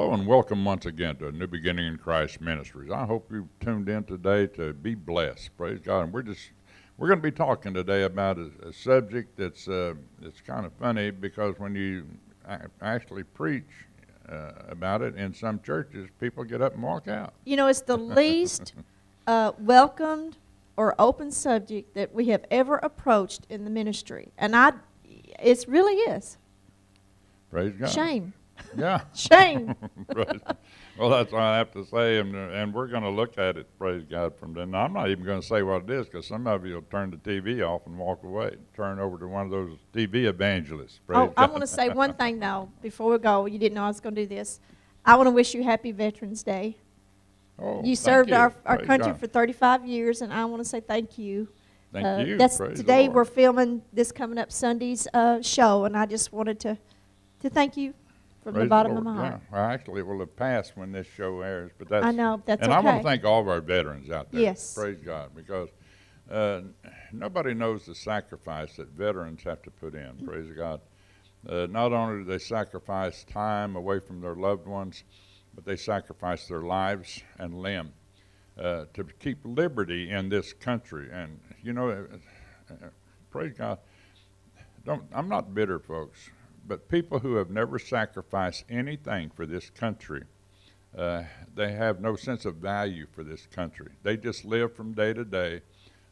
Hello and welcome once again to a New Beginning in Christ Ministries. I hope you've tuned in today to be blessed. Praise God. And we're just we're going to be talking today about a, a subject that's uh, it's kind of funny because when you actually preach uh, about it in some churches, people get up and walk out. You know, it's the least uh, welcomed or open subject that we have ever approached in the ministry, and I, it really is. Praise God. Shame. Yeah. Shame. right. Well, that's what I have to say, and, and we're going to look at it, praise God, from then. I'm not even going to say what it is because some of you will turn the TV off and walk away, turn over to one of those TV evangelists. oh, God. I want to say one thing, though, before we go. You didn't know I was going to do this. I want to wish you Happy Veterans Day. Oh, you served you. our, our country God. for 35 years, and I want to say thank you. Thank uh, you. That's Praise today we're filming this coming up Sunday's uh, show, and I just wanted to to thank you from Praise the bottom the of my heart. Yeah. Well, actually, it will have passed when this show airs, but that's I know that's and. I want to thank all of our veterans out there. Yes. Praise God, because uh, nobody knows the sacrifice that veterans have to put in. Praise God. Uh, not only do they sacrifice time away from their loved ones, but they sacrifice their lives and limb uh, to keep liberty in this country. And you know, uh, uh, praise God. Don't, I'm not bitter, folks but people who have never sacrificed anything for this country, uh, they have no sense of value for this country. They just live from day to day,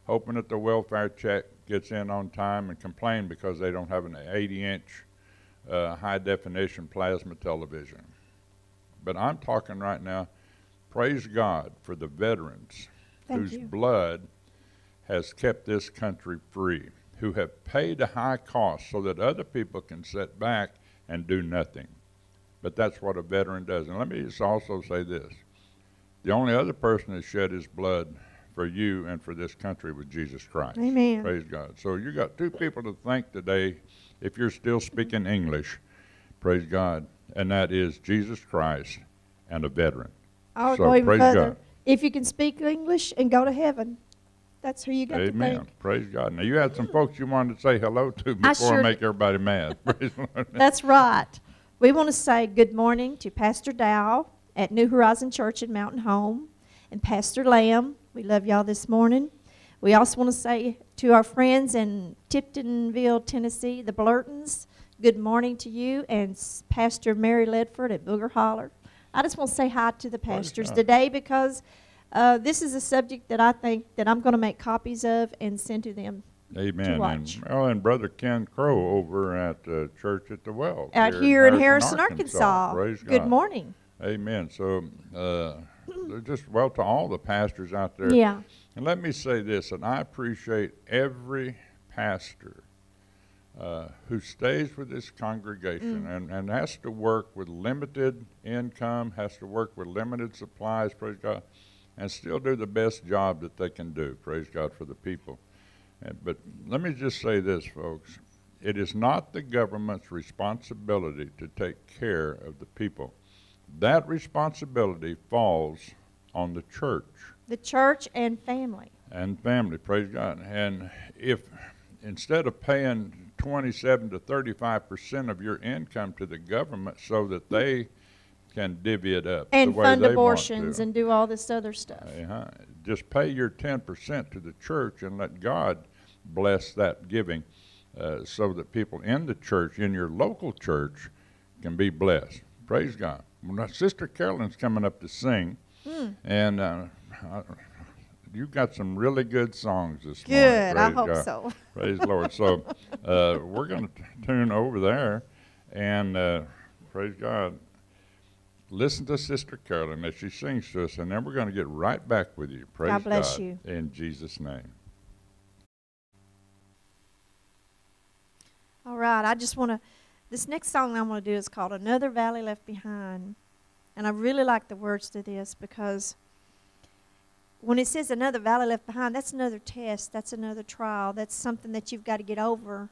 hoping that the welfare check gets in on time and complain because they don't have an 80 inch uh, high definition plasma television. But I'm talking right now, praise God for the veterans Thank whose you. blood has kept this country free who have paid a high cost so that other people can sit back and do nothing. But that's what a veteran does. And let me just also say this the only other person that shed his blood for you and for this country was Jesus Christ. Amen. Praise God. So you got two people to thank today if you're still speaking English. Praise God. And that is Jesus Christ and a veteran. I'll so go even praise further. God. If you can speak English and go to heaven, that's who you got Amen. to thank. Praise God. Now you had some folks you wanted to say hello to before I I, make everybody mad. Praise the Lord. That's right. We want to say good morning to Pastor Dow at New Horizon Church in Mountain Home and Pastor Lamb. We love y'all this morning. We also want to say to our friends in Tiptonville, Tennessee, the Blurtons, good morning to you, and Pastor Mary Ledford at Booger Holler. I just want to say hi to the pastors today because uh, this is a subject that I think that I'm going to make copies of and send to them Amen. watch. And, oh, and Brother Ken Crow over at uh, Church at the Well. out here in Harrison, Arkansas. Praise Good God. morning. Amen. So, uh, just well to all the pastors out there. Yeah. And let me say this, and I appreciate every pastor uh, who stays with this congregation Mm. and, and has to work with limited income, has to work with limited supplies, praise God, and still do the best job that they can do, praise God, for the people. But let me just say this, folks. It is not the government's responsibility to take care of the people. That responsibility falls on the church The church and family. and family. Praise God. And if instead of paying 27 to 35 percent of your income to the government so that they can divvy it up And fund abortions and do all this other stuff. uh-huh, just pay your 10 percent to the church and let God bless that giving, uh, so that people in the church, in your local church, can be blessed. Praise God. Well, now, Sister Carolyn's coming up to sing, Hmm. and uh, I, you've got some really good songs this Good. I morning. Praise hope God. so. Praise the Lord. So uh, we're going to tune over there, and uh, praise God. Listen to Sister Carolyn as she sings to us, and then we're going to get right back with you. Praise God bless God. you. In Jesus' name. All right. I just want to. This next song I'm going to do is called Another Valley Left Behind. And I really like the words to this because when it says another valley left behind, that's another test, that's another trial, that's something that you've got to get over.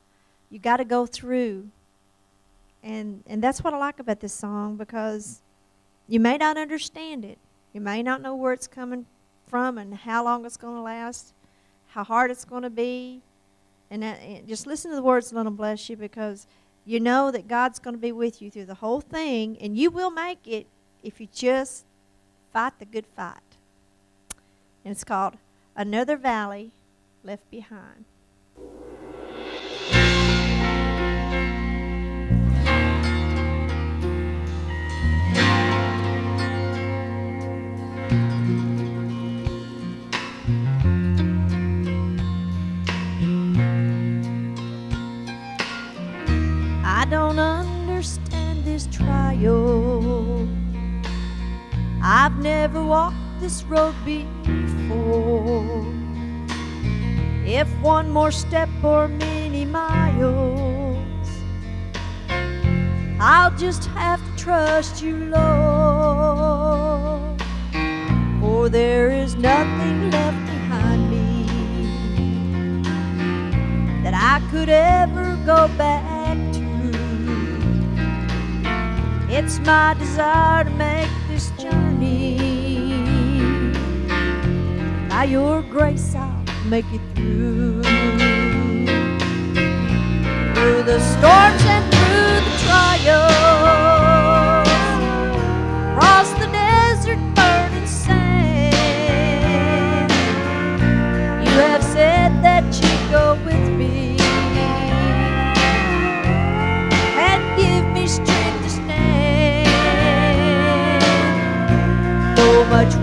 You got to go through. And and that's what I like about this song because you may not understand it. You may not know where it's coming from and how long it's going to last, how hard it's going to be. And, that, and just listen to the words and let them bless you because you know that God's going to be with you through the whole thing and you will make it if you just fight the good fight. And it's called Another Valley Left Behind. I've never walked this road before. If one more step or many miles, I'll just have to trust you, Lord. For there is nothing left behind me that I could ever go back to. It's my desire to make journey. By your grace, I'll make it through. Through the storms and through the trials, much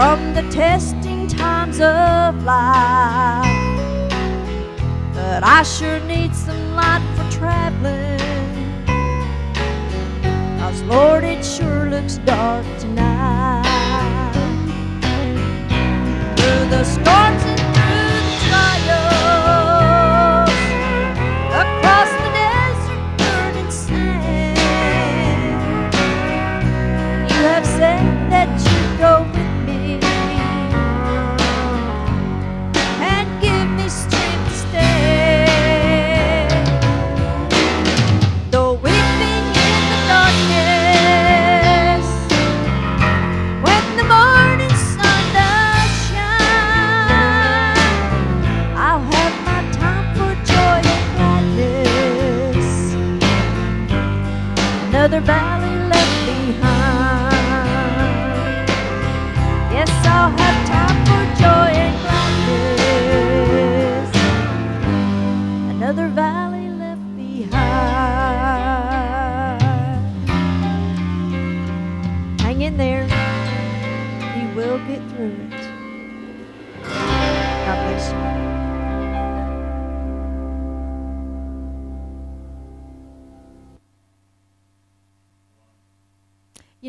from the testing times of life. But I sure need some light for traveling. Cause Lord, it sure looks dark tonight. Through the storms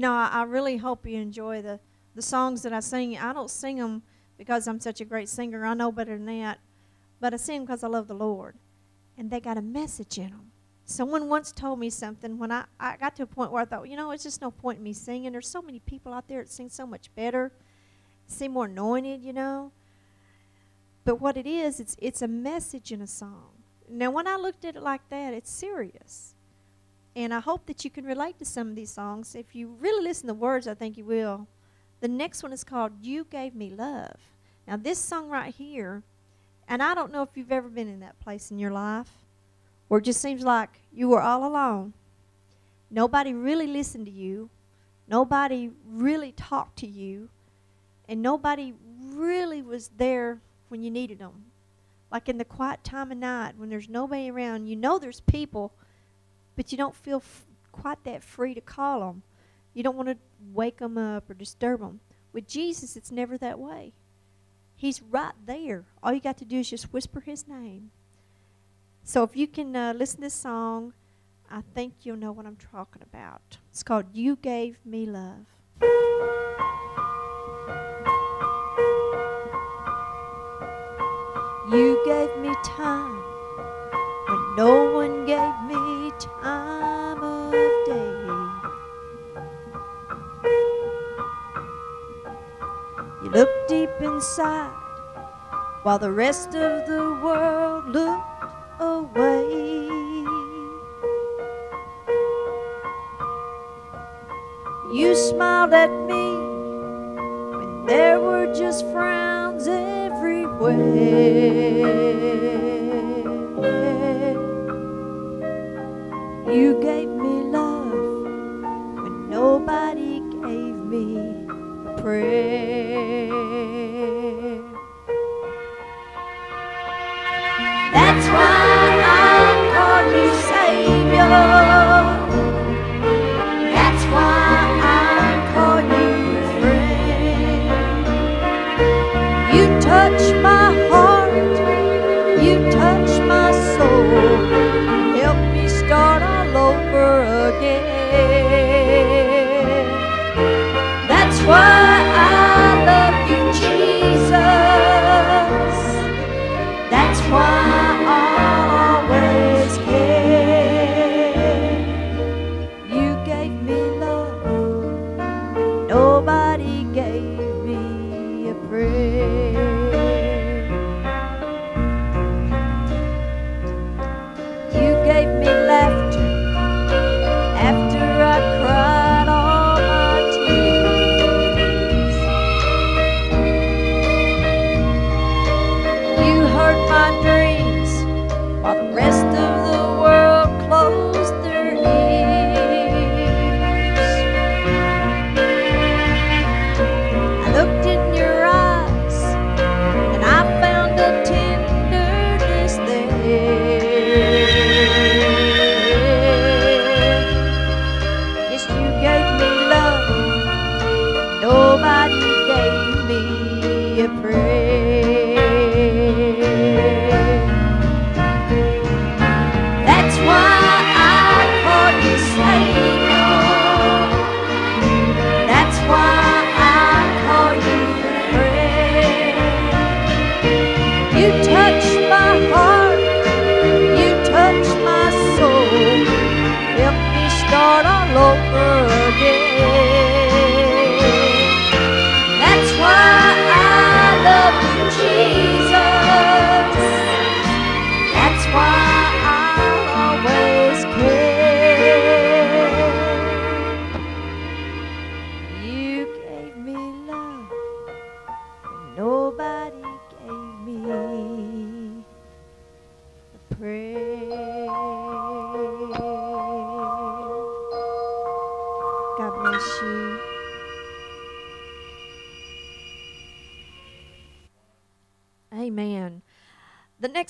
You know, I, I really hope you enjoy the, the songs that I sing. I don't sing them because I'm such a great singer. I know better than that. But I sing them because I love the Lord. And they got a message in them. Someone once told me something when I, I got to a point where I thought, you know, it's just no point in me singing. There's so many people out there that sing so much better, seem more anointed, you know. But what it is, it's, it's a message in a song. Now, when I looked at it like that, it's serious. And I hope that you can relate to some of these songs. If you really listen to the words, I think you will. The next one is called You Gave Me Love. Now, this song right here, and I don't know if you've ever been in that place in your life where it just seems like you were all alone. Nobody really listened to you. Nobody really talked to you. And nobody really was there when you needed them. Like in the quiet time of night when there's nobody around, you know there's people, but you don't feel f- quite that free to call them. You don't want to wake them up or disturb them. With Jesus, it's never that way. He's right there. All you got to do is just whisper his name. So if you can uh, listen to this song, I think you'll know what I'm talking about. It's called You Gave Me Love. You gave me time when no one gave me time of day. You looked deep inside while the rest of the world looked away. You smiled at me when there were just frowns everywhere. You gave me love when nobody gave me prayer.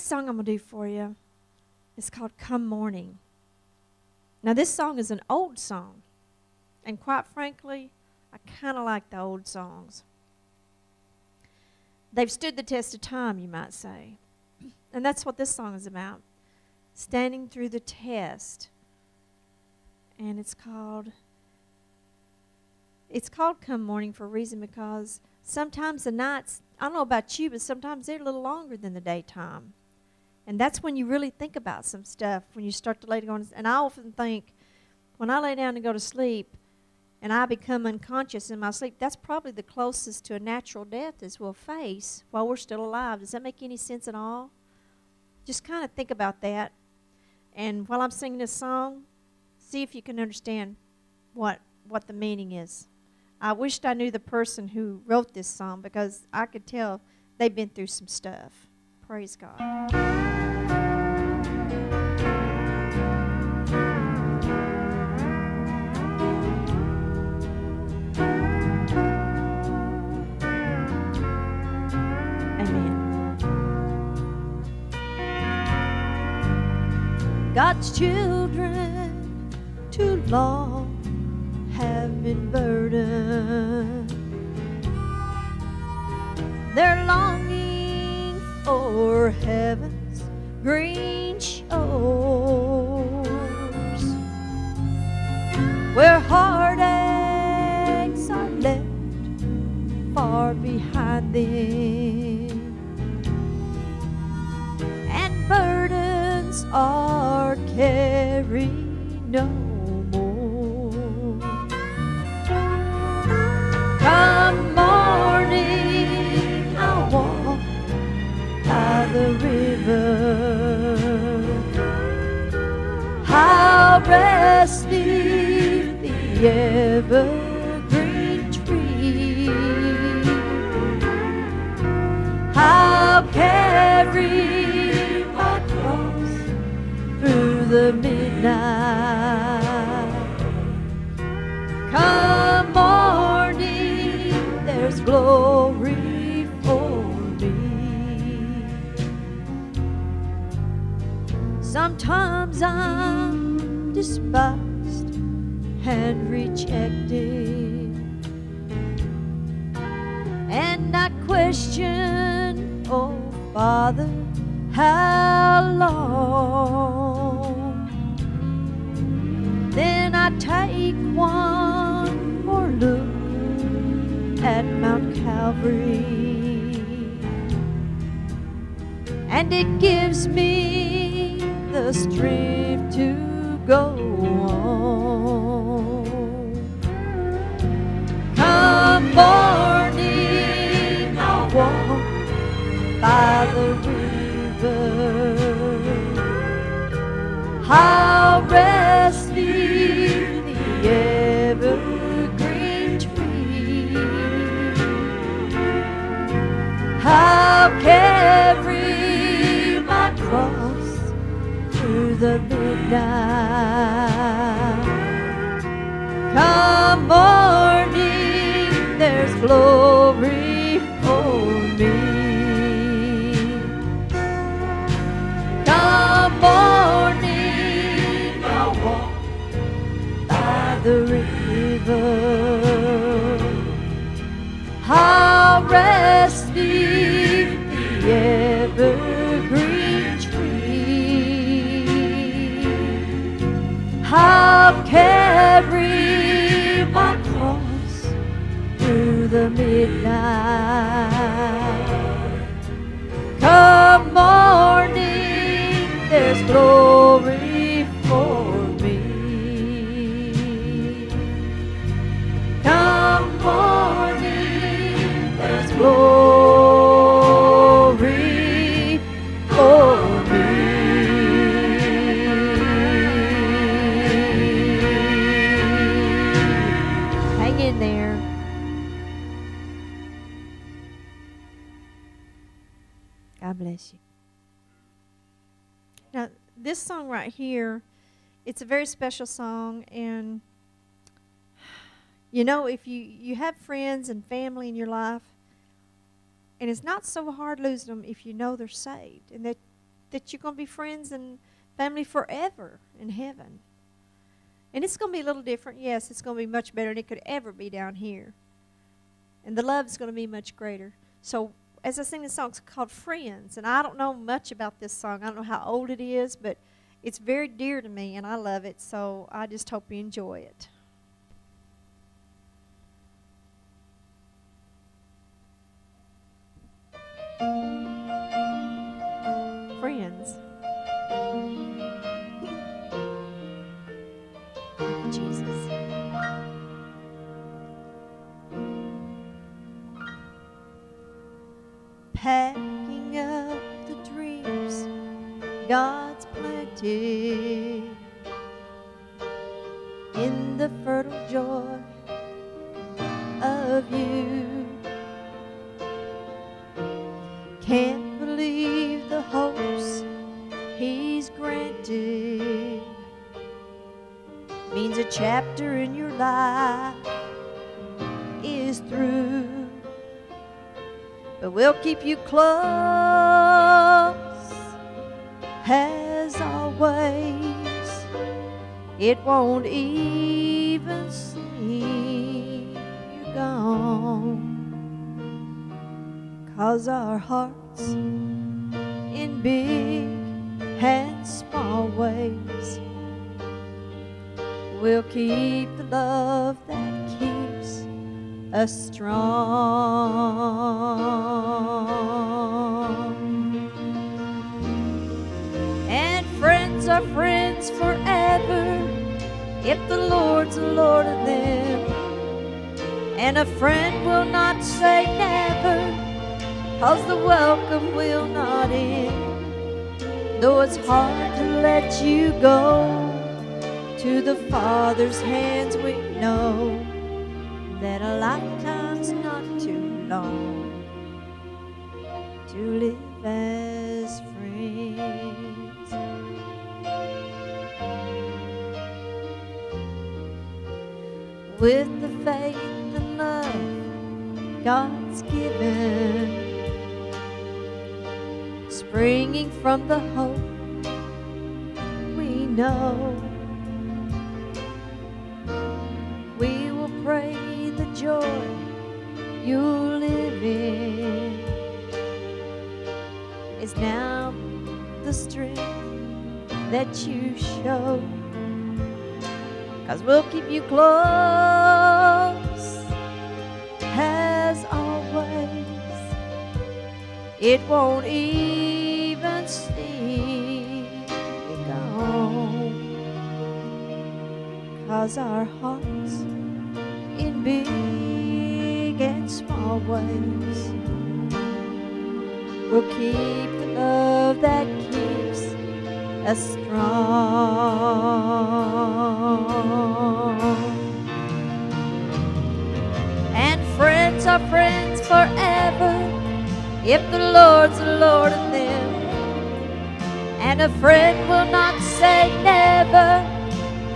Next song I'm going to do for you is called Come Morning. Now, this song is an old song. And quite frankly, I kind of like the old songs. They've stood the test of time, you might say. And that's what this song is about standing through the test. And it's called. It's called Come Morning for a reason because sometimes the nights, I don't know about you, but sometimes they're a little longer than the daytime. And that's when you really think about some stuff, when you start to lay down. And I often think, when I lay down to go to sleep and I become unconscious in my sleep, that's probably the closest to a natural death as we'll face while we're still alive. Does that make any sense at all? Just kind of think about that. And while I'm singing this song, see if you can understand what, what the meaning is. I wished I knew the person who wrote this song because I could tell they've been through some stuff. Praise God. God's children too long have been burdened. They're longing for heaven's green shores where heartaches are left far behind them burdens are carried no more. Come morning, I'll walk by the river. I'll rest neath the evergreen tree. I'll carry the midnight. Come morning, there's glory for me. Sometimes I'm despised and rejected, and I question, oh Father, how long? Then I take one more look at Mount Calvary, and it gives me the strength to go on. Come morning, there's glory there's right here, it's a very special song, and you know, if you you have friends and family in your life, and it's not so hard losing them if you know they're saved and that that you're going to be friends and family forever in heaven. And it's going to be a little different. Yes, it's going to be much better than it could ever be down here. And the love is going to be much greater. So, as I sing this song, it's called Friends. And I don't know much about this song. I don't know how old it is, but it's very dear to me, and I love it. So, I just hope you enjoy it. Friends. Jesus. Packing up the dreams God's planted in the fertile joy of you. Can't believe the hopes He's granted means a chapter in your life is through. But we'll keep you close as always. It won't even seem you're gone. Cause our hearts in big and small ways will keep the love that keeps us strong. Are friends forever if the Lord's the Lord of them. And a friend will not say never, cause the welcome will not end. Though it's hard to let you go, to the Father's hands we know that a lifetime's not too long to live as With the faith and love God's given, springing from the hope we know. We will pray the joy you live in is now the strength that you show. Cause we'll keep you close as always. It won't even seem. Cause our hearts in big and small ways will keep the love that keeps strong. And friends are friends forever if the Lord's the Lord of them. And a friend will not say never,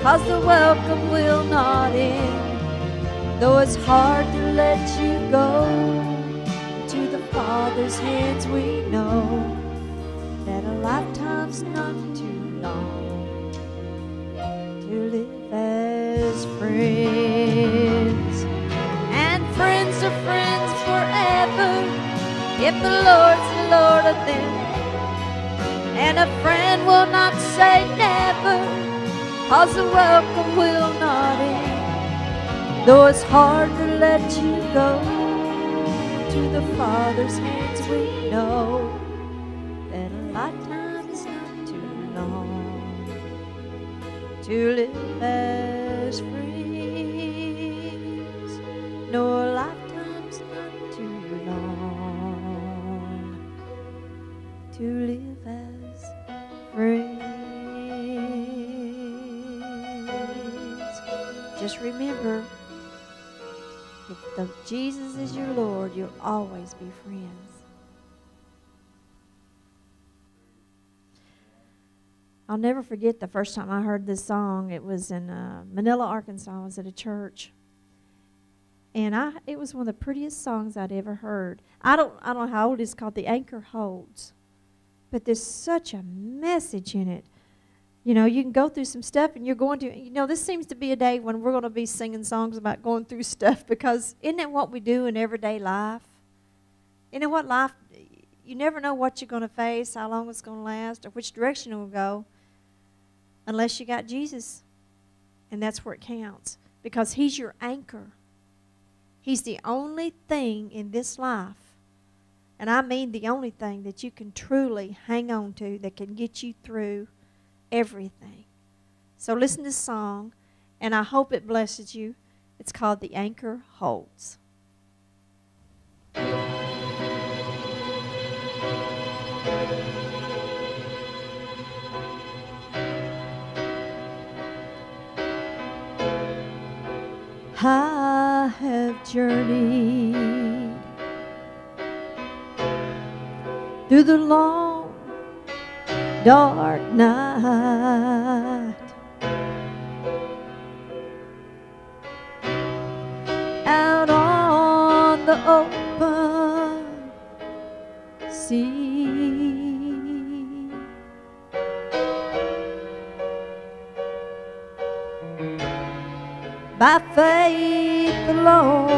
cause the welcome will not end. Though it's hard to let you go, to the Father's hands we know that a lifetime's not too long to live as friends. And friends are friends forever if the Lord's the Lord of them. And a friend will not say never, cause the welcome will not end. Though it's hard to let you go, to the Father's hands we know to live as friends. No, lifetime's not too long to live as friends. Just remember, if Jesus is your Lord, you'll always be friends. I'll never forget the first time I heard this song. It was in uh, Manila, Arkansas. I was at a church, and I it was one of the prettiest songs I'd ever heard. I don't I don't know how old it's called. The Anchor Holds, but there's such a message in it. You know, you can go through some stuff, and you're going to. You know, this seems to be a day when we're going to be singing songs about going through stuff because isn't it what we do in everyday life? You know what life? You never know what you're going to face, how long it's going to last, or which direction it will go unless you got Jesus. And that's where it counts because He's your anchor. He's the only thing in this life, and I mean the only thing that you can truly hang on to that can get you through everything. So listen to this song, and I hope it blesses you. It's called The Anchor Holds. I have journeyed through the long, dark night. Out on the open sea. Alone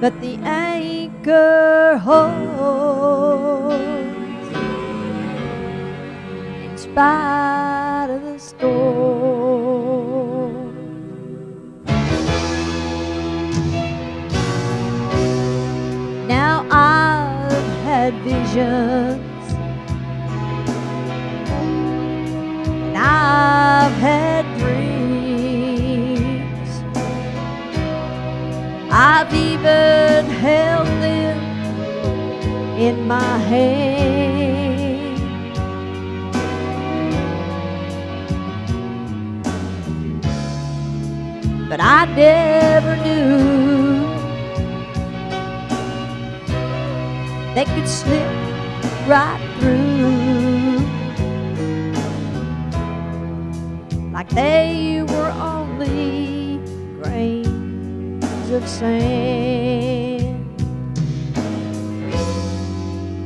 but the anchor holds in spite of the storm. Now I've had visions, held them in my hand. But I never knew they could slip right through like they were only of sand.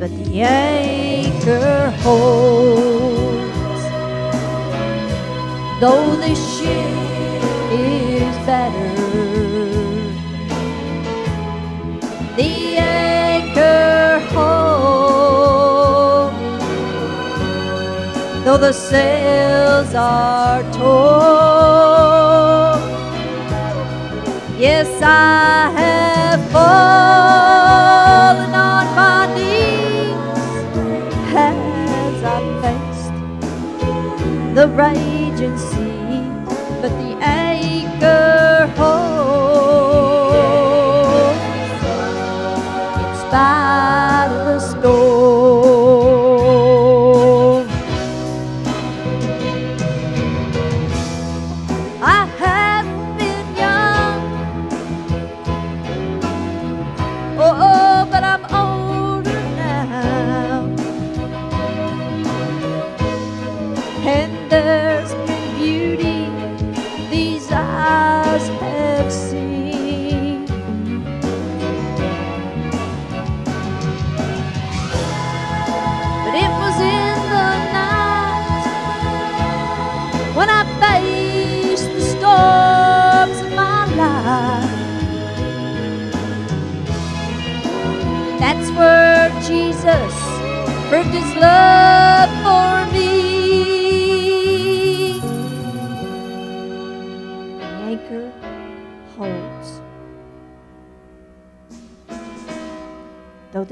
But the anchor holds, though the ship is battered. The anchor holds, though the sails are torn. Yes, I have fallen on my knees. As I faced the raging sea,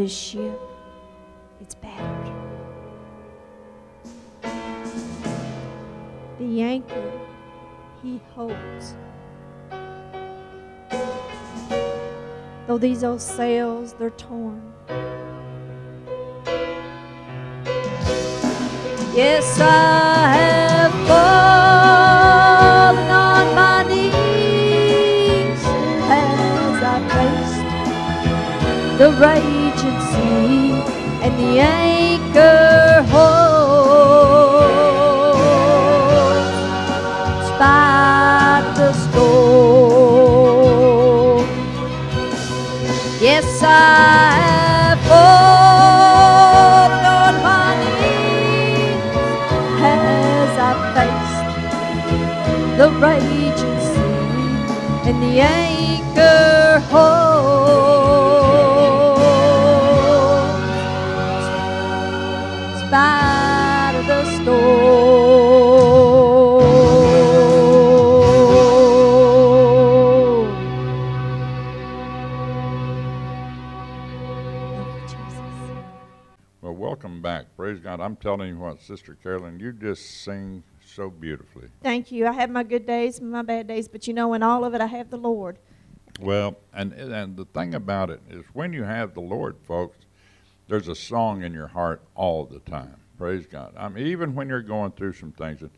this ship it's battered. The anchor he holds. Though these old sails they're torn. Sea and the anchor holds spite of the storm. Well, welcome back. Praise God. I'm telling you what, Sister Carolyn, you just sing so beautifully. Thank you. I have my good days and my bad days, but you know, in all of it, I have the Lord. Well, and and the thing about it is, when you have the Lord, folks, there's a song in your heart all the time. Praise God. I mean, even when you're going through some things, and,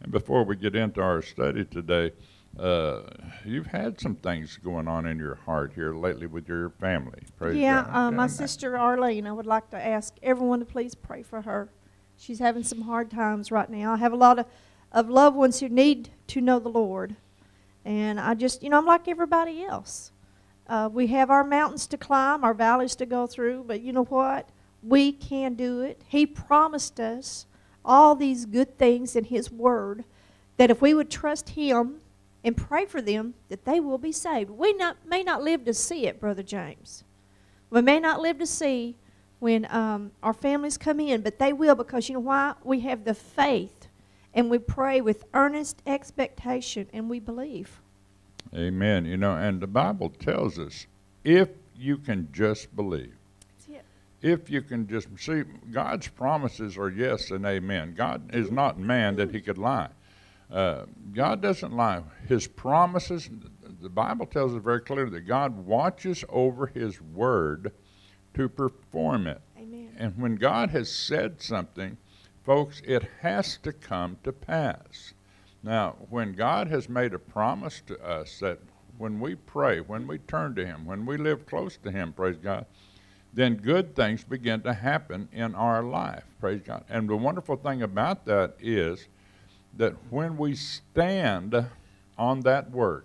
and before we get into our study today, uh, you've had some things going on in your heart here lately with your family. Praise yeah, God. uh, my And- sister Arlene, I would like to ask everyone to please pray for her. She's having some hard times right now. I have a lot of, of loved ones who need to know the Lord. And I just, you know, I'm like everybody else. Uh, we have our mountains to climb, our valleys to go through, but you know what? We can do it. He promised us all these good things in His Word that if we would trust Him and pray for them, that they will be saved. We not, may not live to see it, Brother James. We may not live to see when um, our families come in, but they will because you know why? We have the faith and we pray with earnest expectation and we believe. Amen. You know, and the Bible tells us if you can just believe. If you can just see God's promises are yes and amen. God is not man that he could lie. Uh, God doesn't lie. His promises, the Bible tells us very clearly that God watches over his word to perform it. Amen. And when God has said something, folks, it has to come to pass. Now, when God has made a promise to us that when we pray, when we turn to Him, when we live close to Him, praise God, then good things begin to happen in our life, praise God. And the wonderful thing about that is that when we stand on that word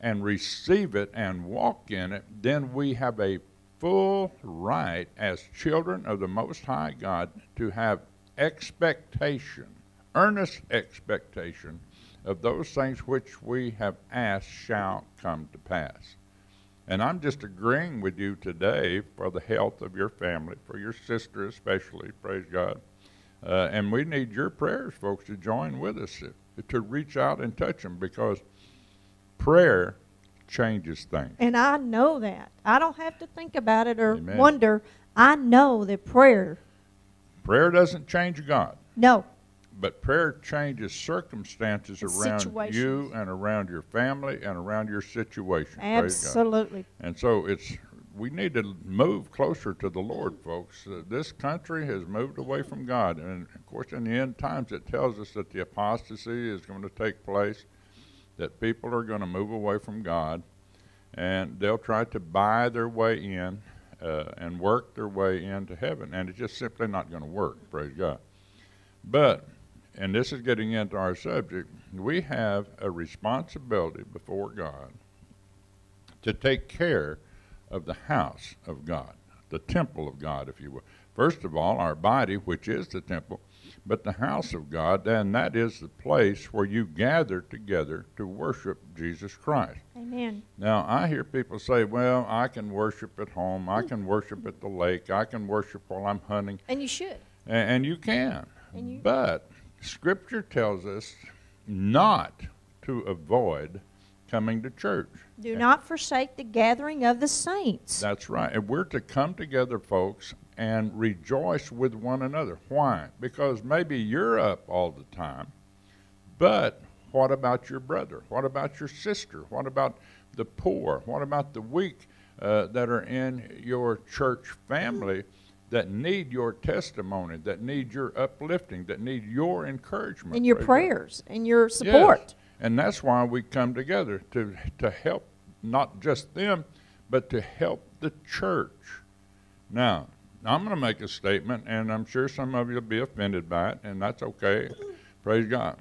and receive it and walk in it, then we have a full right as children of the Most High God to have expectation, earnest expectation of those things which we have asked shall come to pass. And I'm just agreeing with you today for the health of your family, for your sister especially, praise God. Uh, and we need your prayers, folks, to join with us, to reach out and touch them because prayer changes things. And I know that. I don't have to think about it or Amen. wonder. I know that prayer, Prayer doesn't change God. no, But prayer changes circumstances And around you and around your family and around your situation. Absolutely. And so it's we need to move closer to the Lord, folks. Uh, this country has moved away from God, and of course, in the end times, it tells us that the apostasy is going to take place, that people are going to move away from God, and they'll try to buy their way in uh, and work their way into heaven, and it's just simply not going to work. Praise God. But and this is getting into our subject, we have a responsibility before God to take care of the house of God, the temple of God, if you will. First of all, our body, which is the temple, but the house of God, and that is the place where you gather together to worship Jesus Christ. Amen. Now, I hear people say, well, I can worship at home, I can worship at the lake, I can worship while I'm hunting. And you should. A- And you can. And you- But Scripture tells us not to avoid coming to church. Do And not forsake the gathering of the saints. That's right. And we're to come together, folks, and rejoice with one another. Why? Because maybe you're up all the time, but what about your brother? What about your sister? What about the poor? What about the weak uh, that are in your church family that need your testimony, that need your uplifting, that need your encouragement? and your God. prayers and your support. Yes. And that's why we come together to, to help not just them, but to help the church. Now, I'm going to make a statement, and I'm sure some of you will be offended by it, and that's okay. Praise God.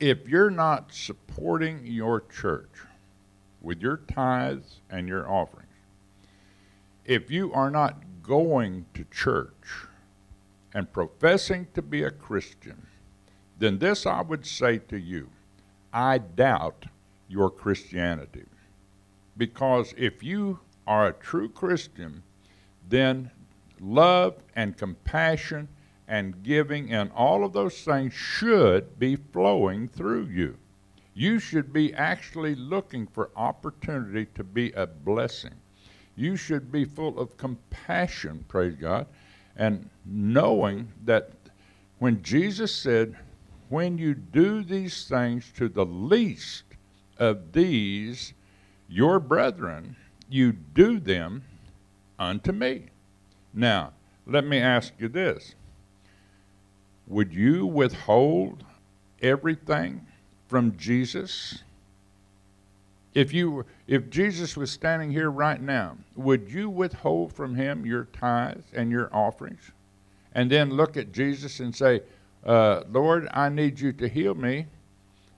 If you're not supporting your church with your tithes and your offerings, if you are not going to church and professing to be a Christian, then this I would say to you I doubt your Christianity. Because if you are a true Christian, then love and compassion and giving and all of those things should be flowing through you. You should be actually looking for opportunity to be a blessing. You should be full of compassion, praise God, and knowing that when Jesus said, when you do these things to the least of these, your brethren, you do them unto me. Now, let me ask you this Would you withhold everything from Jesus? If you if Jesus was standing here right now, would you withhold from him your tithes and your offerings? And then look at Jesus and say, uh, Lord, I need you to heal me.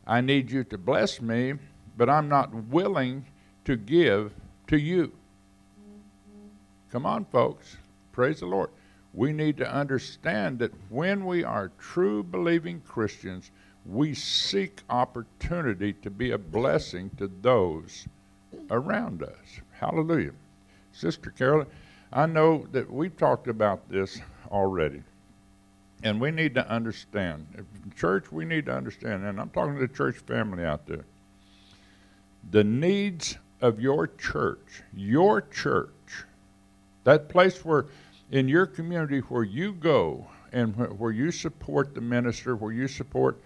I need you to bless me, but I'm not willing to give to you. Come on, folks. Praise the Lord. We need to understand that when we are true believing Christians, we seek opportunity to be a blessing to those around us. Hallelujah. Sister Carolyn, I know that we've talked about this already. And we need to understand. Church, we need to understand, and I'm talking to the church family out there. The needs of your church, your church, that place where in your community where you go and where you support the minister, where you support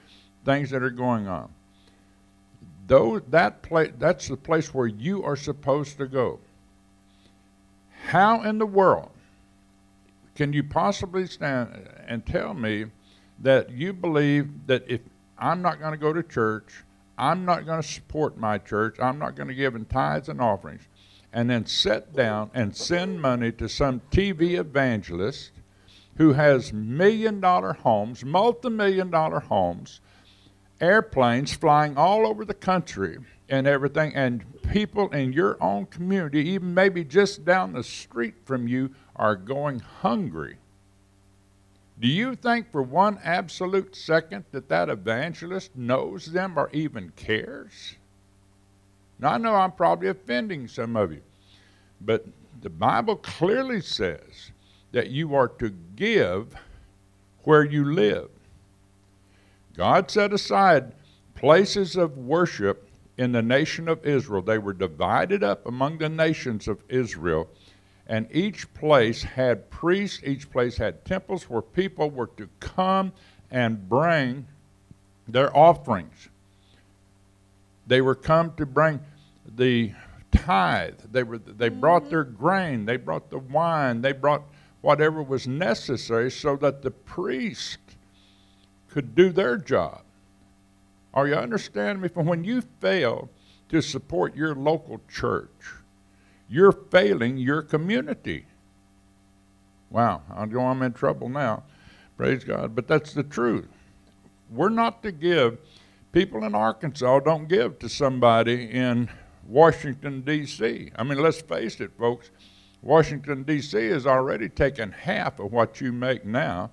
things that are going on. Though that place, that's the place where you are supposed to go. How in the world can you possibly stand and tell me that you believe that if I'm not going to go to church, I'm not going to support my church, I'm not going to give in tithes and offerings, and then sit down and send money to some TV evangelist who has million dollar homes, multi million dollar homes, airplanes flying all over the country and everything, and people in your own community, even maybe just down the street from you, are going hungry. Do you think for one absolute second that that evangelist knows them or even cares? Now, I know I'm probably offending some of you, but the Bible clearly says that you are to give where you live. God set aside places of worship in the nation of Israel. They were divided up among the nations of Israel, and each place had priests, each place had temples where people were to come and bring their offerings. They were come to bring the tithe. They were they brought their mm-hmm. grain, they brought the wine, they brought whatever was necessary so that the priest could do their job. Are you understanding me? For when you fail to support your local church, you're failing your community. Wow, I know I'm in trouble now. Praise God. But that's the truth. We're not to give, people in Arkansas don't give to somebody in Washington, D.C. I mean, let's face it, folks. Washington, D.C. has already taken half of what you make now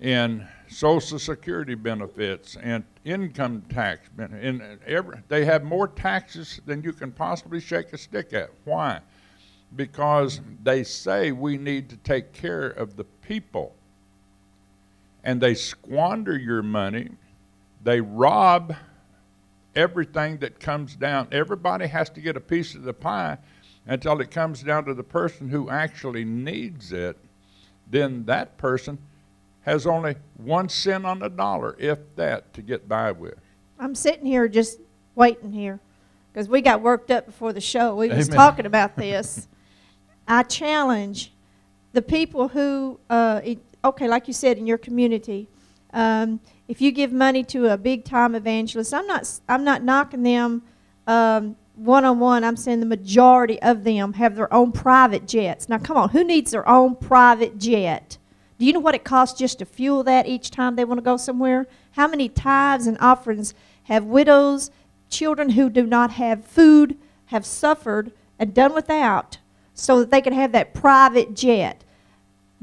in Social Security benefits and income tax. In every, they have more taxes than you can possibly shake a stick at. Why? Because they say we need to take care of the people. And they squander your money. They rob everything that comes down. Everybody has to get a piece of the pie until it comes down to the person who actually needs it. Then that person has only one cent on the dollar, if that, to get by with. I'm sitting here just waiting here because we got worked up before the show. We was talking about this. I challenge the people who, uh, it, okay, like you said, in your community, um, if you give money to a big time evangelist, I'm not, I'm not knocking them one on one. I'm saying the majority of them have their own private jets. Now, come on, who needs their own private jet? Do you know what it costs just to fuel that each time they want to go somewhere? How many tithes and offerings have widows, children who do not have food, have suffered and done without so that they can have that private jet?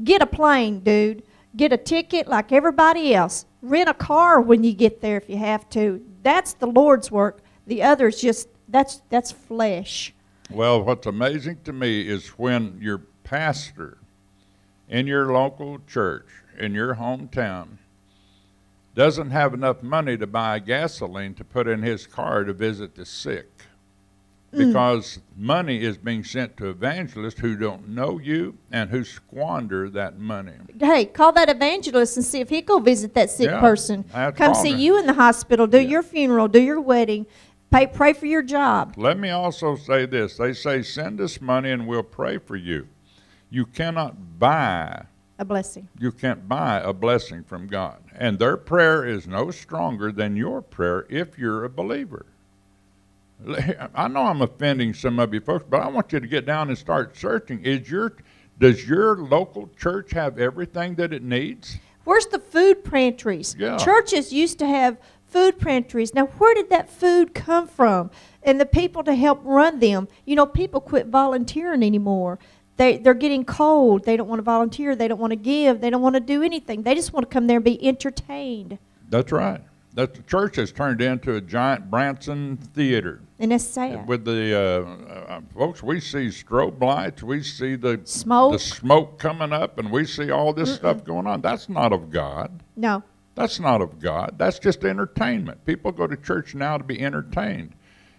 Get a plane, dude. Get a ticket like everybody else. Rent a car when you get there if you have to. That's the Lord's work. The others just that's that's flesh. Well, what's amazing to me is when your pastor in your local church, in your hometown, doesn't have enough money to buy gasoline to put in his car to visit the sick Mm. because money is being sent to evangelists who don't know you and who squander that money. Hey, call that evangelist and see if he'll go visit that sick Yeah, person. Come see her. you in the hospital, do Yeah. your funeral, do your wedding, pay, pray for your job. Let me also say this they say, send us money and we'll pray for you. You cannot buy A blessing. you can't buy a blessing from God. And their prayer is no stronger than your prayer if you're a believer. I know I'm offending some of you folks, but I want you to get down and start searching. Is your does your local church have everything that it needs? Where's the food pantries? Yeah. Churches used to have food pantries. Now, where did that food come from? And the people to help run them. You know, people quit volunteering anymore. They, they're getting cold. They don't want to volunteer. They don't want to give. They don't want to do anything. They just want to come there and be entertained. That's right. That the church has turned into a giant Branson theater. And that's sad. With the uh, uh, folks, we see strobe lights, we see the Smoke. the smoke coming up, and we see all this stuff going on. That's not of God. No. That's not of God. That's just entertainment. People go to church now to be entertained.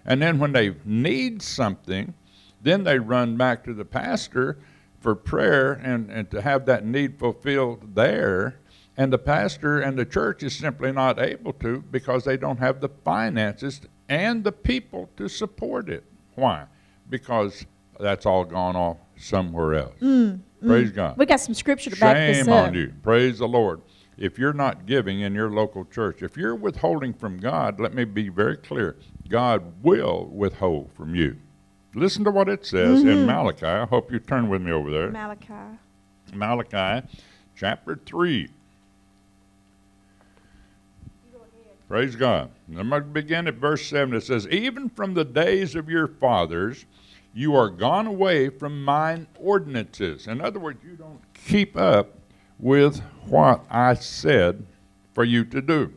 And then when they need something, then they run back to the pastor for prayer and, and to have that need fulfilled there. And the pastor and the church is simply not able to because they don't have the finances and the people to support it. Why? Because that's all gone off somewhere else. Praise God. We got some scripture to back this up. Shame on you. Praise the Lord. If you're not giving in your local church, if you're withholding from God, let me be very clear God will withhold from you. Listen to what it says Mm-hmm. in Malachi. I hope you turn with me over there. Malachi. Malachi chapter 3. Praise God. I'm going to begin at verse 7. It says, Even from the days of your fathers, you are gone away from mine ordinances. In other words, you don't keep up with what I said for you to do,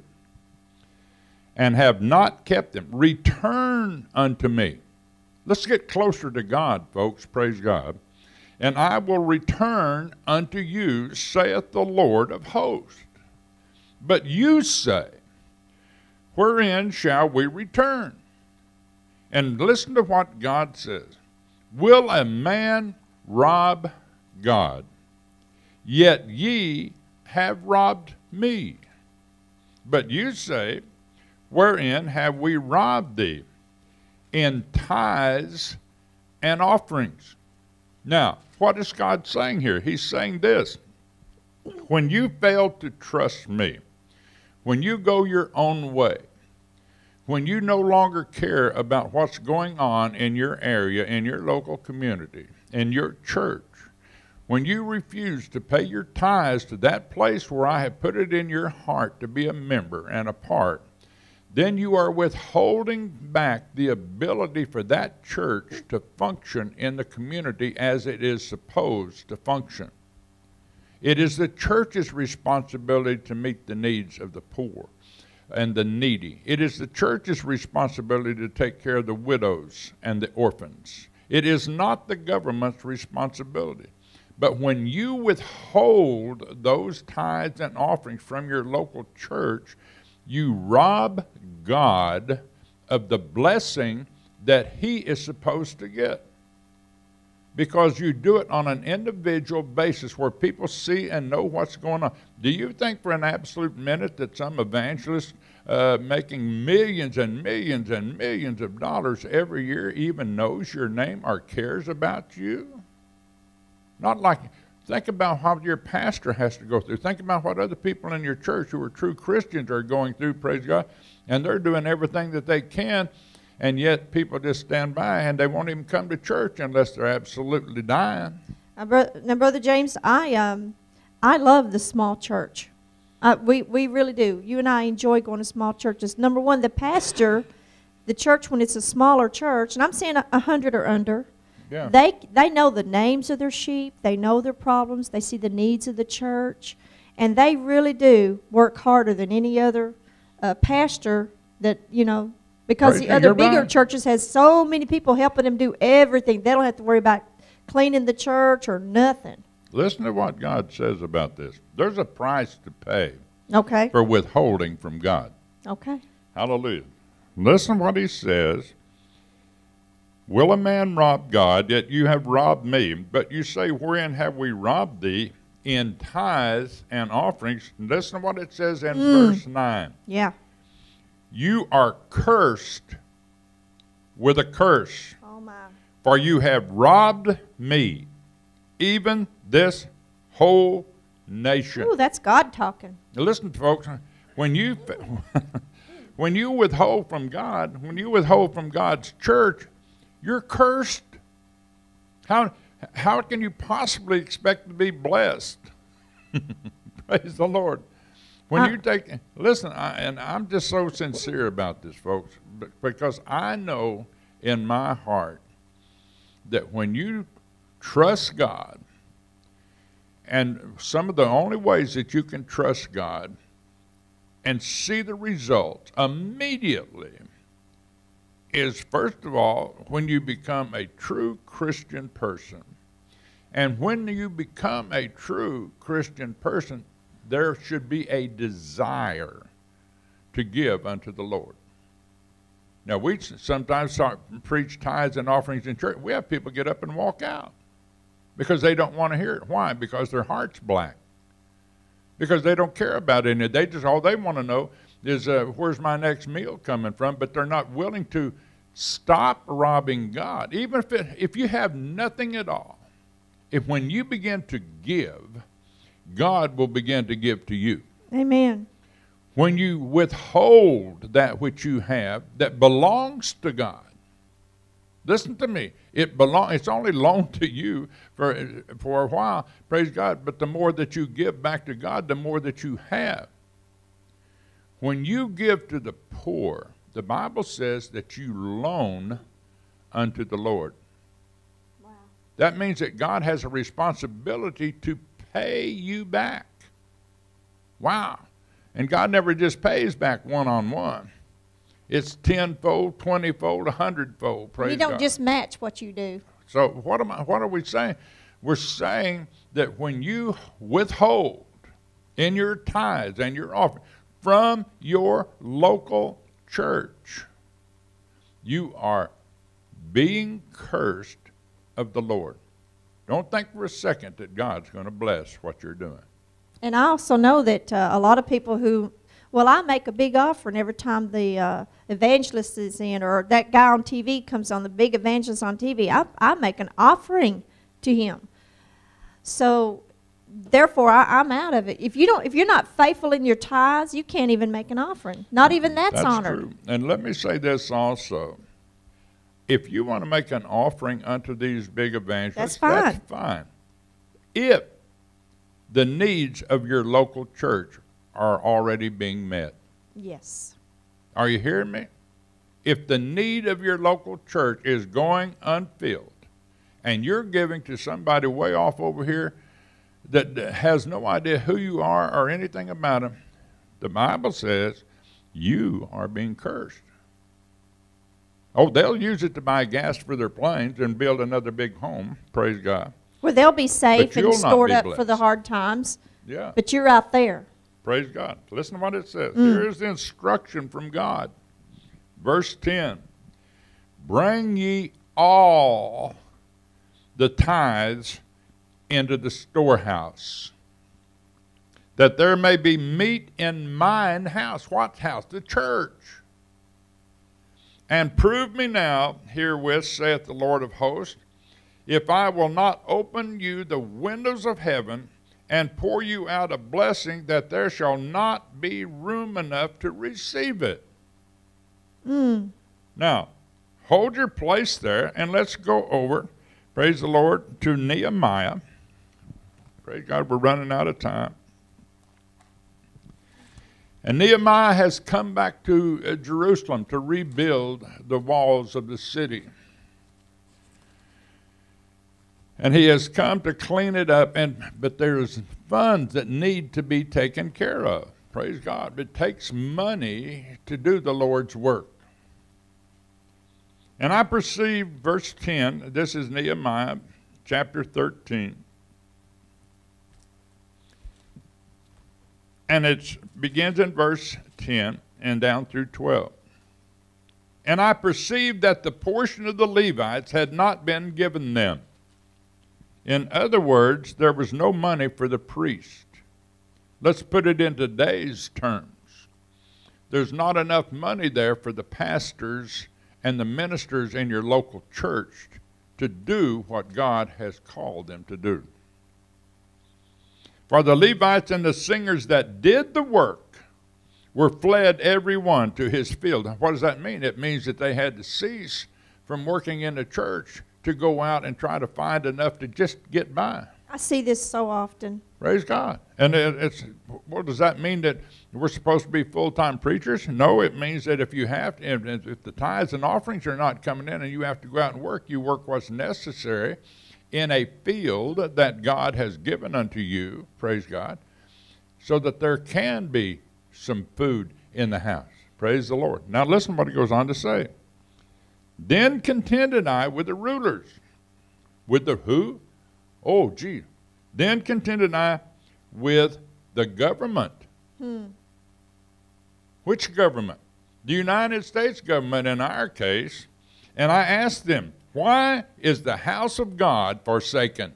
and have not kept them. Return unto me. Let's get closer to God, folks. Praise God. And I will return unto you, saith the Lord of hosts. But you say, Wherein shall we return? And listen to what God says Will a man rob God? Yet ye have robbed me. But you say, Wherein have we robbed thee? In tithes and offerings. Now, what is God saying here? He's saying this When you fail to trust me, when you go your own way, when you no longer care about what's going on in your area, in your local community, in your church, when you refuse to pay your tithes to that place where I have put it in your heart to be a member and a part, then you are withholding back the ability for that church to function in the community as it is supposed to function. It is the church's responsibility to meet the needs of the poor and the needy. It is the church's responsibility to take care of the widows and the orphans. It is not the government's responsibility. But when you withhold those tithes and offerings from your local church, you rob God of the blessing that He is supposed to get because you do it on an individual basis where people see and know what's going on. Do you think for an absolute minute that some evangelist uh, making millions and millions and millions of dollars every year even knows your name or cares about you? Not like, think about what your pastor has to go through. Think about what other people in your church who are true Christians are going through, praise God, and they're doing everything that they can and yet people just stand by and they won't even come to church unless they're absolutely dying. Now, bro- now, brother James, I um, I love the small church. Uh, we we really do. You and I enjoy going to small churches. Number one, the pastor, the church when it's a smaller church, and I'm saying a, a hundred or under. Yeah. They they know the names of their sheep. They know their problems. They see the needs of the church, and they really do work harder than any other uh, pastor that you know. Because Right, the other bigger right. churches has so many people helping them do everything. They don't have to worry about cleaning the church or nothing. Listen to what God says about this. There's a price to pay Okay. for withholding from God. Okay. Hallelujah. Listen what he says. Will a man rob God? Yet you have robbed me. But you say, Wherein have we robbed thee? In tithes and offerings. Listen to what it says in mm. verse 9. Yeah. You are cursed with a curse, Oh my. for you have robbed me, even this whole nation. Ooh, that's God talking. Now listen, folks. When you when you withhold from God, when you withhold from God's church, you're cursed. How how can you possibly expect to be blessed? Praise the Lord. When Uh, you take listen, I, and I'm just so sincere about this, folks, because I know in my heart that when you trust God, and some of the only ways that you can trust God and see the results immediately is first of all when you become a true Christian person. And when you become a true Christian person, there should be a desire to give unto the Lord. Now, we sometimes start, preach tithes and offerings in church. We have people get up and walk out because they don't want to hear it. Why? Because their heart's black. Because they don't care about any. They just all they want to know is uh, where's my next meal coming from. But they're not willing to stop robbing God, even if it, if you have nothing at all. If when you begin to give, God will begin to give to you. Amen. When you withhold that which you have that belongs to God, listen to me. It belong. It's only loaned to you for for a while. Praise God. But the more that you give back to God, the more that you have. When you give to the poor, the Bible says that you loan unto the Lord. Wow. That means that God has a responsibility to pay you back. Wow. And God never just pays back one on one. It's tenfold, twentyfold, a hundredfold. Praise God. you don't God. just match what you do. So what am I? What are we saying? We're saying that when you withhold in your tithes and your offering from your local church, you are being cursed of the Lord. Don't think for a second that God's going to bless what you're doing. And I also know that uh, a lot of people who, well, I make a big offering every time the uh, evangelist is in, or that guy on TV comes on, the big evangelist on TV. I, I make an offering to him. So, therefore, I, I'm out of it. If you don't, if you're not faithful in your tithes, you can't even make an offering. Not even that's, honored. true. And let me say this also. If you want to make an offering unto these big evangelists, That's fine. that's fine. If the needs of your local church are already being met. Yes. Are you hearing me? If the need of your local church is going unfilled and you're giving to somebody way off over here that has no idea who you are or anything about them, the Bible says you are being cursed. Oh, they'll use it to buy gas for their planes and build another big home. Praise God. Where they'll be safe and stored up for the hard times, Yeah. but you're out there. Praise God. Listen to what it says. Mm. Here is the instruction from God. Verse 10 Bring ye all the tithes into the storehouse, that there may be meat in mine house. What house? The church. And prove me now herewith, saith the Lord of hosts, if I will not open you the windows of heaven and pour you out a blessing that there shall not be room enough to receive it. Mm. Now, hold your place there and let's go over, praise the Lord, to Nehemiah. Praise God, we're running out of time. And Nehemiah has come back to uh, Jerusalem to rebuild the walls of the city. And he has come to clean it up, and but there's funds that need to be taken care of. Praise God. It takes money to do the Lord's work. And I perceive verse 10, this is Nehemiah chapter 13. And it begins in verse 10 and down through 12. and I perceived that the portion of the Levites had not been given them. In other words, there was no money for the priest. Let's put it in today's terms. There's not enough money there for the pastors and the ministers in your local church to do what God has called them to do. For the Levites and the singers that did the work were fled every one to his field. What does that mean? It means that they had to cease from working in the church to go out and try to find enough to just get by. I see this so often. Praise God. And it, it's what does that mean that we're supposed to be full time preachers? No, it means that if you have to, if, if the tithes and offerings are not coming in and you have to go out and work, you work what's necessary in a field that God has given unto you. Praise God. So that there can be some food in the house. Praise the Lord. Now listen what he goes on to say. Then contended I with the rulers. With the who? Oh, gee. Then contended I with the government. Hmm. Which government? The United States government in our case. And I asked them, Why is the house of God forsaken?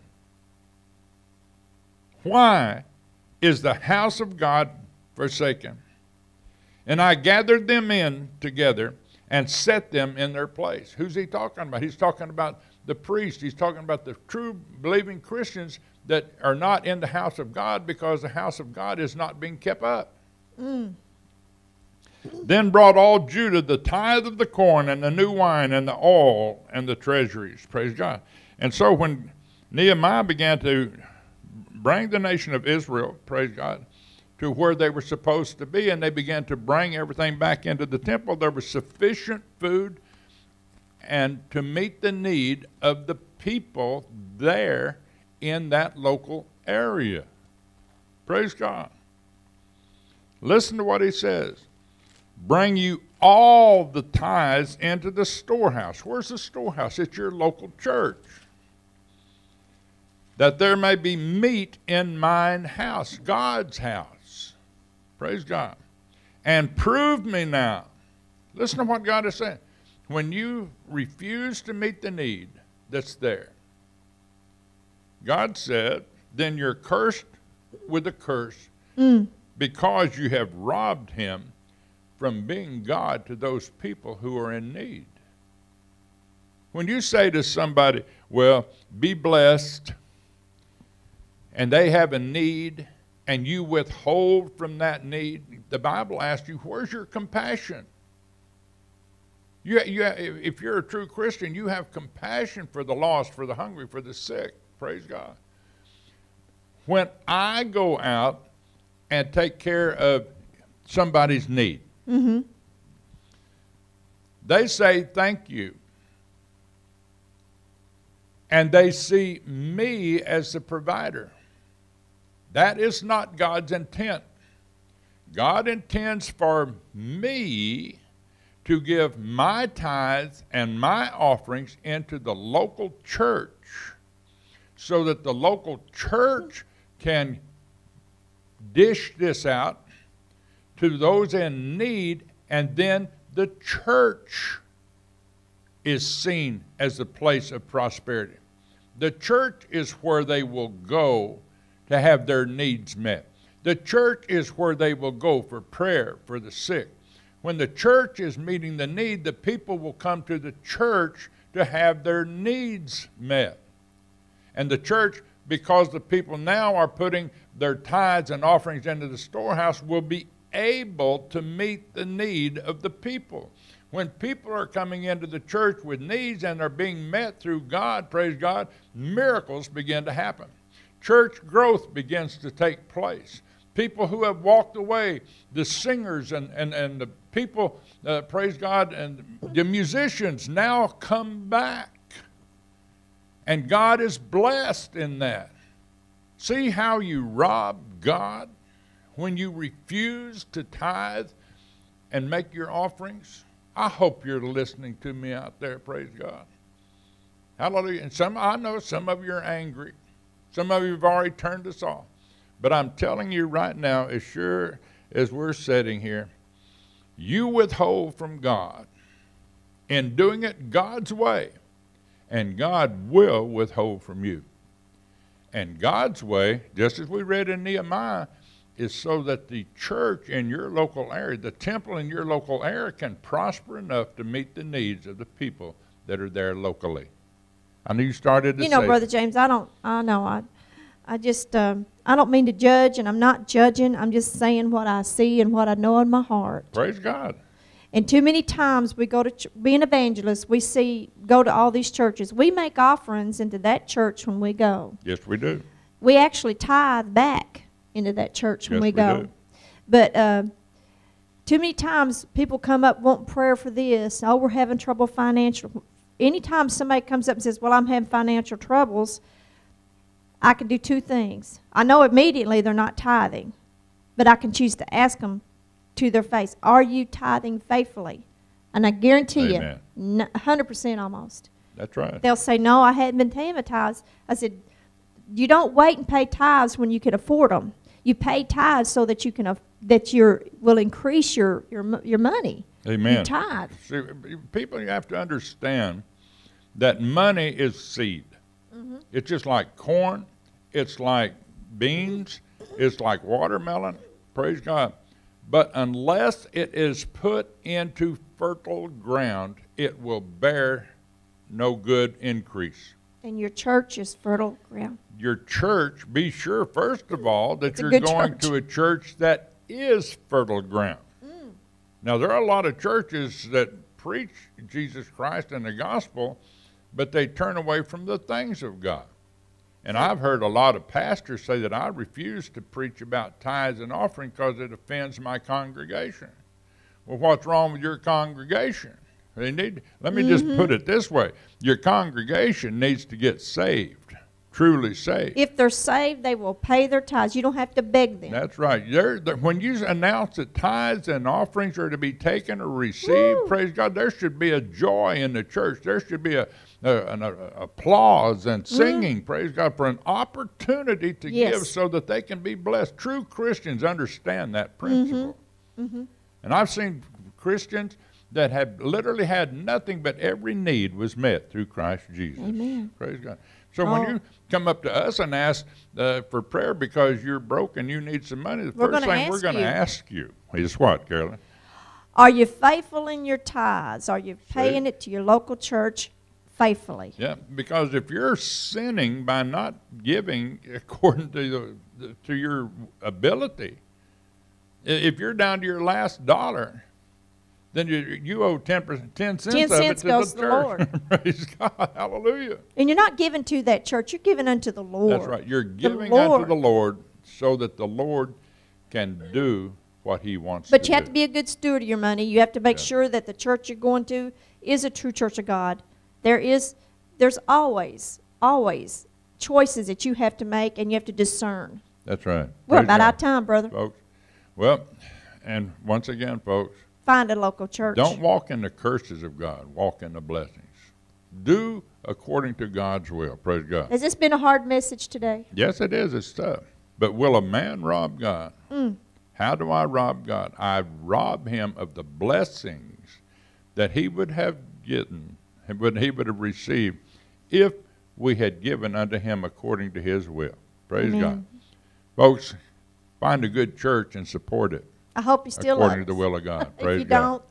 Why is the house of God forsaken? And I gathered them in together and set them in their place. Who's he talking about? He's talking about the priest. He's talking about the true believing Christians that are not in the house of God because the house of God is not being kept up. Mm. Then brought all Judah the tithe of the corn and the new wine and the oil and the treasuries. Praise God. And so when Nehemiah began to bring the nation of Israel, praise God, to where they were supposed to be, and they began to bring everything back into the temple, there was sufficient food and to meet the need of the people there in that local area. Praise God. Listen to what he says. Bring you all the tithes into the storehouse. Where's the storehouse? It's your local church. That there may be meat in mine house, God's house. Praise God. And prove me now. Listen to what God is saying. When you refuse to meet the need that's there, God said, then you're cursed with a curse Mm. because you have robbed him from being God to those people who are in need. When you say to somebody, well, be blessed, and they have a need, and you withhold from that need, the Bible asks you, where's your compassion? You, you, if you're a true Christian, you have compassion for the lost, for the hungry, for the sick. Praise God. When I go out and take care of somebody's need, Mm-hmm. they say thank you. And they see me as the provider. That is not God's intent. God intends for me to give my tithes and my offerings into the local church so that the local church can dish this out to those in need, and then the church is seen as the place of prosperity. The church is where they will go to have their needs met. The church is where they will go for prayer for the sick. When the church is meeting the need, the people will come to the church to have their needs met. And the church, because the people now are putting their tithes and offerings into the storehouse, will be able to meet the need of the people. When people are coming into the church with needs and are being met through God, praise God, miracles begin to happen. Church growth begins to take place. People who have walked away, the singers and, and, and the people, uh, praise God, and the musicians now come back. And God is blessed in that. See how you rob God when you refuse to tithe and make your offerings? I hope you're listening to me out there, praise God. Hallelujah. And some I know some of you are angry. Some of you have already turned us off. But I'm telling you right now, as sure as we're sitting here, you withhold from God in doing it God's way, and God will withhold from you. And God's way, just as we read in Nehemiah, is so that the church in your local area, the temple in your local area, can prosper enough to meet the needs of the people that are there locally. I know you started to You know, Brother James, I don't, I know, I, I just, um, I don't mean to judge, and I'm not judging. I'm just saying what I see and what I know in my heart. praise God. And too many times we go to ch- being evangelists, we see go to all these churches. We make offerings into that church when we go. Yes, we do. We actually tithe back into that church when Yes, we we go. do. But uh, too many times people come up wanting prayer for this. Oh, we're having trouble financial. Anytime somebody comes up and says, "Well, I'm having financial troubles," I can do two things. I know immediately they're not tithing, but I can choose to ask them to their face, "Are you tithing faithfully?" And I guarantee Amen. you, n- 100% almost. That's right. They'll say, "No, I hadn't been tithes." I said, "You don't wait and pay tithes when you can afford them. You pay tithes so that you can that your will increase your your your money. You Amen. tithe. See, people you have to understand that money is seed. Mm-hmm. It's just like corn, it's like beans, it's like watermelon. Praise God. But unless it is put into fertile ground, it will bear no good increase. And your church is fertile ground. Your church, be sure, first of all, that It's you're going church. to a church that is fertile ground. Mm. Now, there are a lot of churches that preach Jesus Christ and the gospel, but they turn away from the things of God. And I've heard a lot of pastors say that I refuse to preach about tithes and offering because it offends my congregation. Well, what's wrong with your congregation? They need. Let me just put it this way: your congregation needs to get saved, truly saved. If they're saved, they will pay their tithes. You don't have to beg them. That's right. There, there- when you announce that tithes and offerings are to be taken or received, Woo. praise God, there should be a joy in the church. There should be a, a- an a, applause and singing, praise God, for an opportunity to Mm-hmm. Yes. give so that they can be blessed. True Christians understand that principle. Mm-hmm. And I've seen Christians that have literally had nothing but every need was met through Christ Jesus. Amen. Praise God. So when Oh. you come up to us and ask uh, for prayer because you're broke and you need some money, the We're first thing we're going to ask you is what, Carolyn? Are you faithful in your tithes? Are you paying it to your local church faithfully? Yeah, because if you're sinning by not giving according to the, the, to your ability, if you're down to your last dollar, then you you owe 10, percent 10 cents 10 of it cents to goes the to the. Lord. Praise God. Hallelujah. And you're not giving to that church, you're giving unto the Lord. That's right. You're giving Lord. unto the Lord so that the Lord can do what he wants But you have do. to be a good steward of your money. You have to make Yeah. sure that the church you're going to is a true church of God. There is, there's always, always choices that you have to make and you have to discern. That's right. We're Praise about God, out of time, brother. folks. Well, and once again, folks, Find a local church. don't walk in the curses of God. Walk in the blessings. Do according to God's will. Praise God. Has this been a hard message today? Yes, it is. It's tough. But will a man rob God? Mm. How do I rob God? I rob him of the blessings that he would have gotten, would he would have received if we had given unto him according to his will. Praise Amen. God. Folks, find a good church and support it I hope you still according love to the will of God. if Praise you God. don't,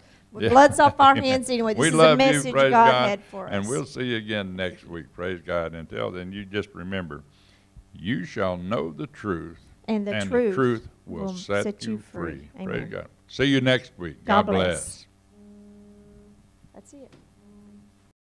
Yeah. blood's off our hands anyway. This we is love a message you, praise God, God, had for us. and we'll see you again next week. Praise God. Until then, you just remember, you shall know the truth, and the and truth, the truth will, will set, set you free. free. Praise God. See you next week. God God, bless. bless.